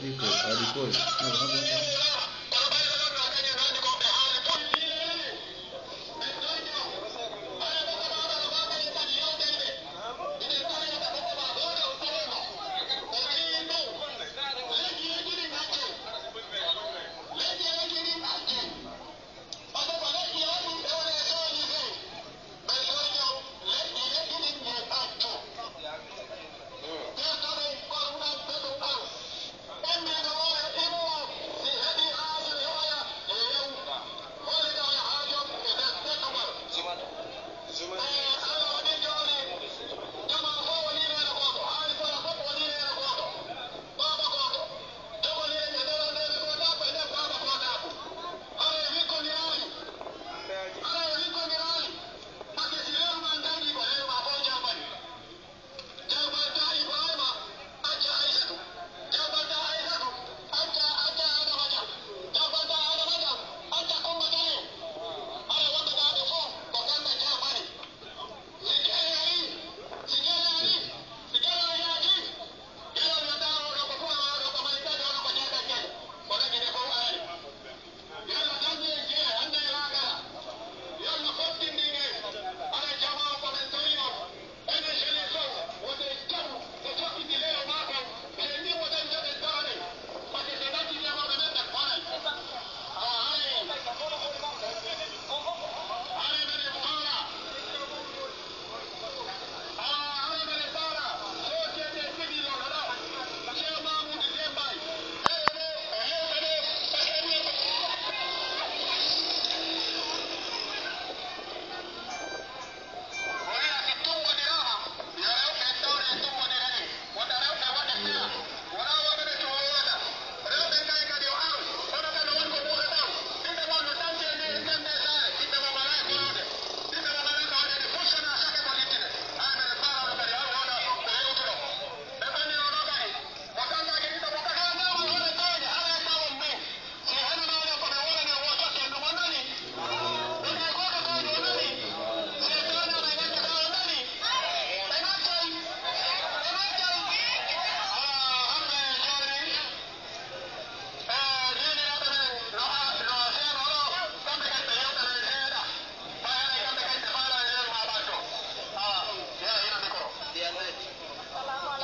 koy, hadi koy. Hadi hadi. hadi.